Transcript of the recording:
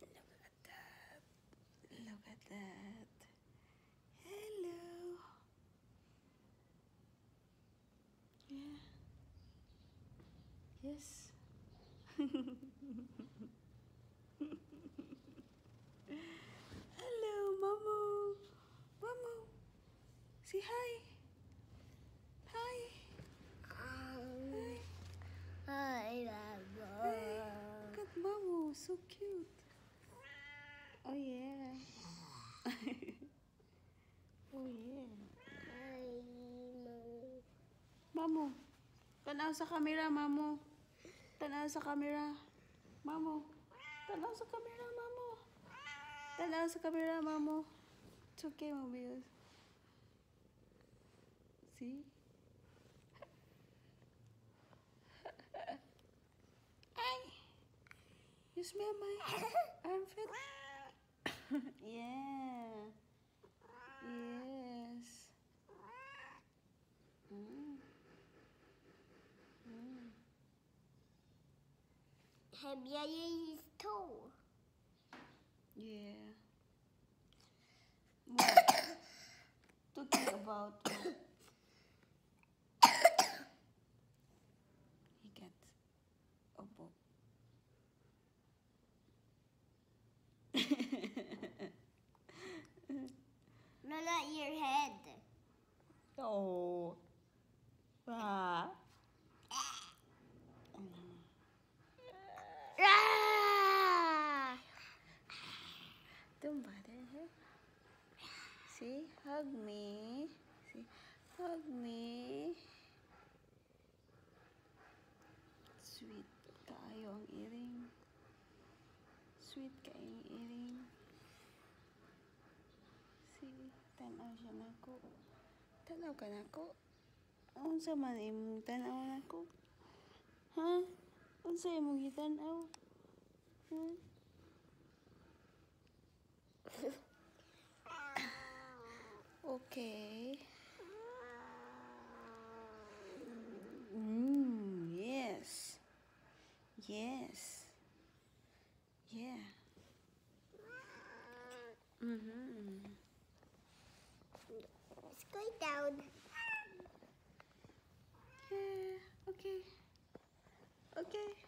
Look at that. Look at that. Hello. Yeah. Yes. Mamu. Tanaw sa camera, Mamu. Tanaw sa camera. Mamu. Tanaw sa camera, Mamu. Tanaw sa camera, Mamu. It's okay, Mamu. See? Ay! You smell my armpit? yeah. Have you his toe? Yeah. What? Talking about? Uh, he got a book. No, not your head. oh. Don't bother her. See? Hug me. See? Hug me. Sweet kaayo ang iring. Sweet kaayo ang iring. See? Tanaw siya nako. Tanaw ka nako. Unsa man imong tanaw nako? Ha? Unsa imong gitanaw? Ha? Okay. Mm, yes. Yes. Yeah. Mm-hmm. Let's go down. Yeah. Okay. Okay.